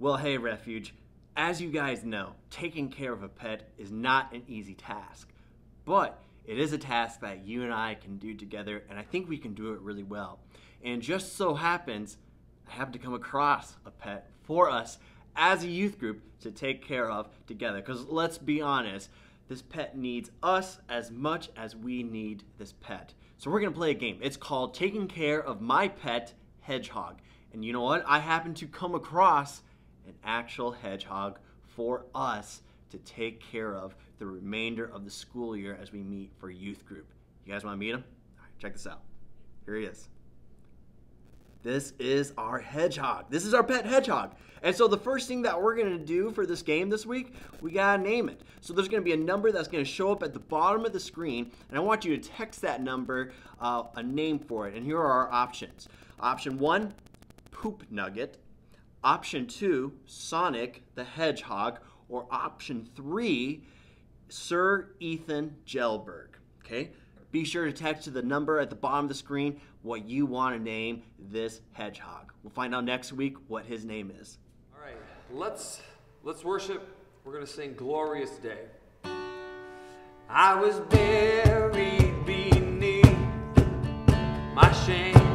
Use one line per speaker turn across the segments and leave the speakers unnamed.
Well, hey, Refuge, as you guys know, taking care of a pet is not an easy task, but it is a task that you and I can do together, and I think we can do it really well. And just so happens, I have to come across a pet for us as a youth group to take care of together. Because let's be honest, this pet needs us as much as we need this pet. So we're gonna play a game. It's called Taking Care of My Pet Hedgehog. And you know what? I happen to come across an actual hedgehog for us to take care of the remainder of the school year as we meet for youth group. You guys wanna meet him? Check this out. Here he is. This is our hedgehog. This is our pet hedgehog. And so the first thing that we're going to do for this game this week, we got to name it. So there's going to be a number that's going to show up at the bottom of the screen, and I want you to text that number uh, a name for it. And here are our options. Option one, Poop Nugget. Option two, Sonic the Hedgehog. Or option three, Sir Ethan Gelberg. Okay? Be sure to text to the number at the bottom of the screen what you want to name this hedgehog. We'll find out next week what his name is.
All right, let's let's worship. We're gonna sing "Glorious Day." I was buried beneath my shame.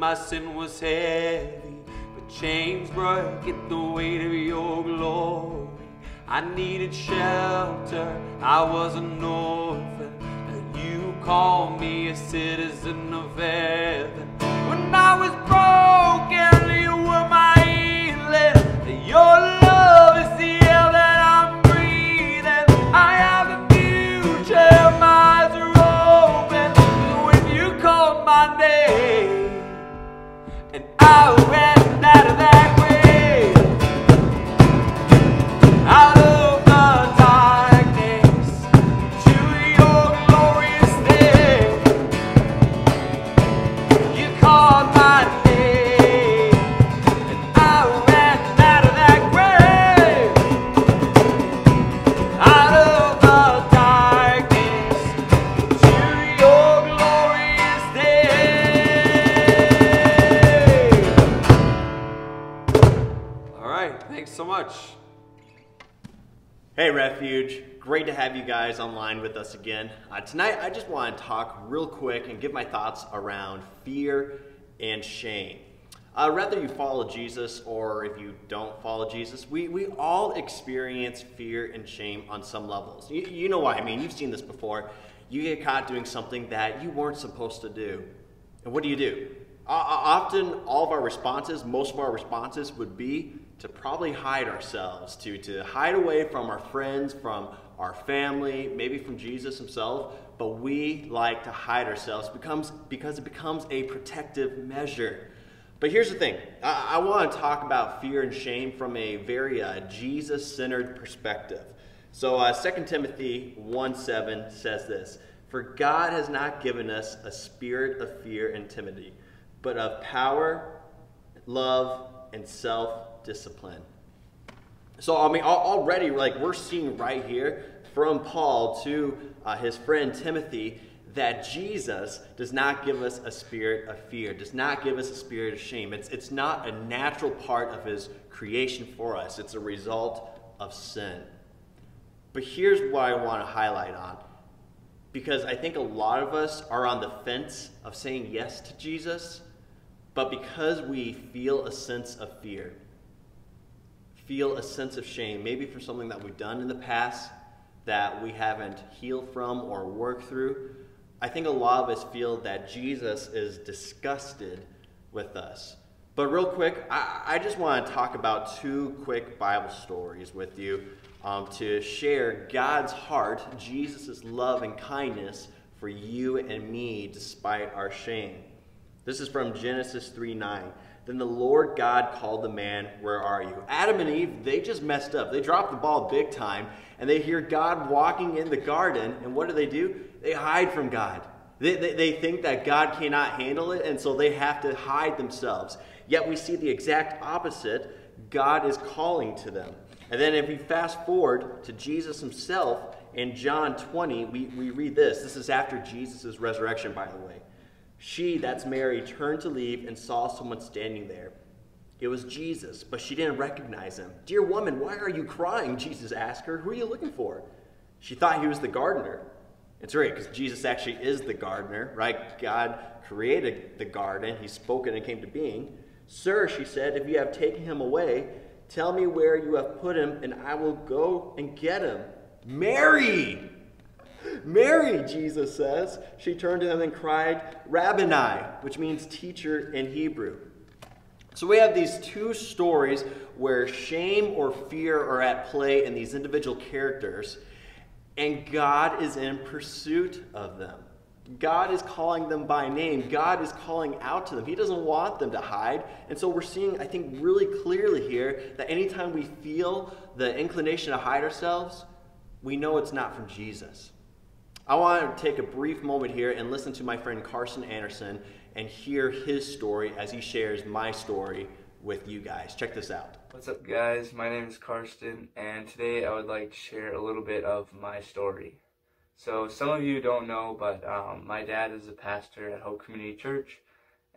My sin was heavy, but chains broke at the weight of your glory. I needed shelter. I was an orphan. Now you call me a citizen of heaven. When I was broken, you were my healing. Your love
Great to have you guys online with us again. Uh, tonight, I just want to talk real quick and give my thoughts around fear and shame. Uh, whether you follow Jesus or if you don't follow Jesus, we, we all experience fear and shame on some levels. You, you know why. I mean. You've seen this before. You get caught doing something that you weren't supposed to do. And what do you do? Uh, often, all of our responses, most of our responses would be to probably hide ourselves, to, to hide away from our friends, from our family, maybe from Jesus himself, but we like to hide ourselves becomes, because it becomes a protective measure. But here's the thing I, I want to talk about fear and shame from a very uh, Jesus centered perspective. So, uh, 2 Timothy 1 7 says this For God has not given us a spirit of fear and timidity, but of power, love, and self discipline. So, I mean, already, like, we're seeing right here from Paul to uh, his friend Timothy that Jesus does not give us a spirit of fear, does not give us a spirit of shame. It's, it's not a natural part of his creation for us, it's a result of sin. But here's what I want to highlight on. Because I think a lot of us are on the fence of saying yes to Jesus, but because we feel a sense of fear, feel a sense of shame, maybe for something that we've done in the past that we haven't healed from or worked through. I think a lot of us feel that Jesus is disgusted with us. But real quick, I, I just want to talk about two quick Bible stories with you um, to share God's heart, Jesus' love and kindness for you and me despite our shame. This is from Genesis 3 9. Then the Lord God called the man, Where are you? Adam and Eve, they just messed up. They dropped the ball big time, and they hear God walking in the garden, and what do they do? They hide from God. They, they, they think that God cannot handle it, and so they have to hide themselves. Yet we see the exact opposite. God is calling to them. And then if we fast forward to Jesus himself in John 20, we, we read this. This is after Jesus' resurrection, by the way. She, that's Mary, turned to leave and saw someone standing there. It was Jesus, but she didn't recognize him. Dear woman, why are you crying? Jesus asked her. Who are you looking for? She thought he was the gardener. It's right, because Jesus actually is the gardener, right? God created the garden, He spoke it and came to being. Sir, she said, if you have taken him away, tell me where you have put him, and I will go and get him. Mary! Mary, Jesus says. She turned to him and cried, Rabboni, which means teacher in Hebrew. So we have these two stories where shame or fear are at play in these individual characters, and God is in pursuit of them. God is calling them by name. God is calling out to them. He doesn't want them to hide. And so we're seeing, I think, really clearly here that anytime we feel the inclination to hide ourselves, we know it's not from Jesus. I want to take a brief moment here and listen to my friend Carson Anderson and hear his story as he shares my story with you guys. Check this out.
What's up, guys? My name is Karsten, and today I would like to share a little bit of my story. So, some of you don't know, but um, my dad is a pastor at Hope Community Church,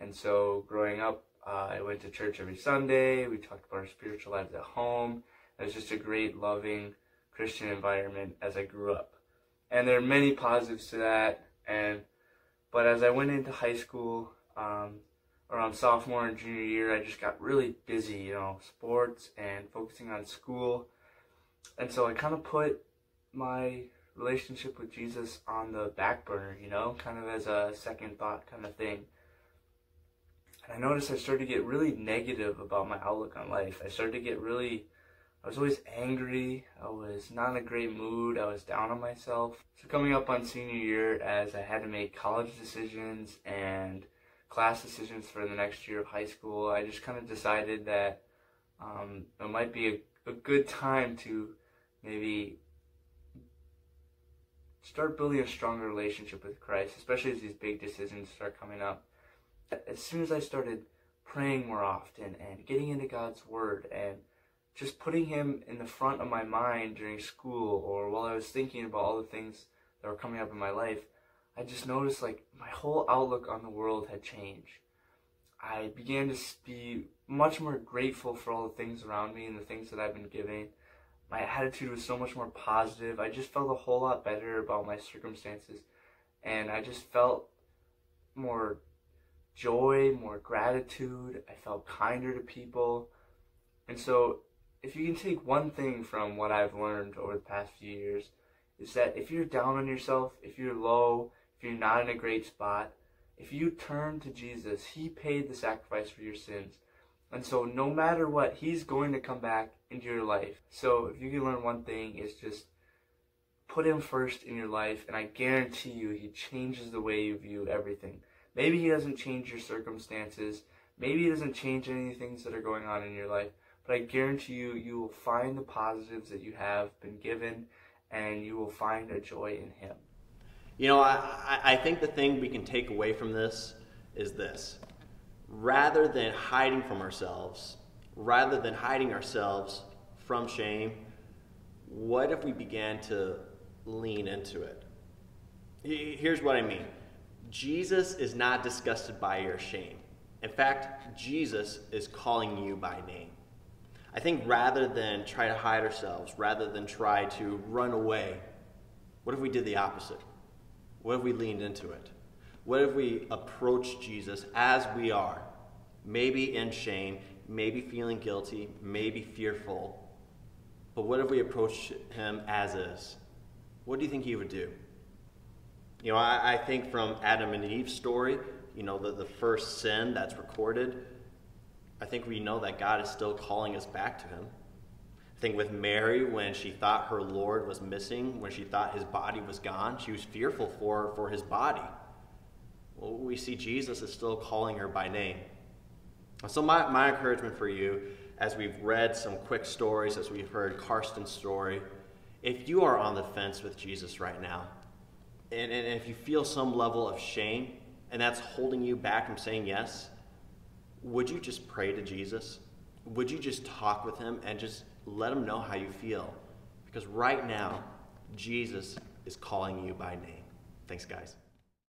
and so growing up, uh, I went to church every Sunday. We talked about our spiritual lives at home. It was just a great, loving Christian environment as I grew up and there are many positives to that. And but as I went into high school, um, around sophomore and junior year, I just got really busy, you know, sports and focusing on school, and so I kind of put my relationship with Jesus on the back burner, you know, kind of as a second thought kind of thing. And I noticed I started to get really negative about my outlook on life. I started to get really I was always angry. I was not in a great mood. I was down on myself. So coming up on senior year as I had to make college decisions and class decisions for the next year of high school, I just kind of decided that um, it might be a, a good time to maybe start building a stronger relationship with Christ, especially as these big decisions start coming up. As soon as I started praying more often and getting into God's Word and just putting him in the front of my mind during school or while I was thinking about all the things that were coming up in my life, I just noticed like my whole outlook on the world had changed. I began to be much more grateful for all the things around me and the things that I've been given. my attitude was so much more positive. I just felt a whole lot better about my circumstances. And I just felt more joy, more gratitude. I felt kinder to people. And so, if you can take one thing from what I've learned over the past few years, is that if you're down on yourself, if you're low, if you're not in a great spot, if you turn to Jesus, He paid the sacrifice for your sins. And so, no matter what, He's going to come back into your life. So, if you can learn one thing, is just put Him first in your life, and I guarantee you, He changes the way you view everything. Maybe He doesn't change your circumstances, maybe He doesn't change any things that are going on in your life, but I guarantee you, you will find the positives that you have been given, and you will find a joy in Him.
You know, I, I think the thing we can take away from this is this. Rather than hiding from ourselves, rather than hiding ourselves from shame, what if we began to lean into it? Here's what I mean Jesus is not disgusted by your shame. In fact, Jesus is calling you by name. I think rather than try to hide ourselves, rather than try to run away, what if we did the opposite? What if we leaned into it? What if we approached Jesus as we are? Maybe in shame, maybe feeling guilty, maybe fearful. But what if we approached him as is? What do you think he would do? You know, I, I think from Adam and Eve's story, you know, the, the first sin that's recorded, I think we know that God is still calling us back to him. I think with Mary, when she thought her Lord was missing, when she thought his body was gone, she was fearful for, for his body. Well, we see Jesus is still calling her by name. So, my, my encouragement for you, as we've read some quick stories, as we've heard Karsten's story, if you are on the fence with Jesus right now, and, and if you feel some level of shame, and that's holding you back from saying yes, would you just pray to Jesus? Would you just talk with him and just let him know how you feel? Because right now, Jesus is calling you by name. Thanks, guys.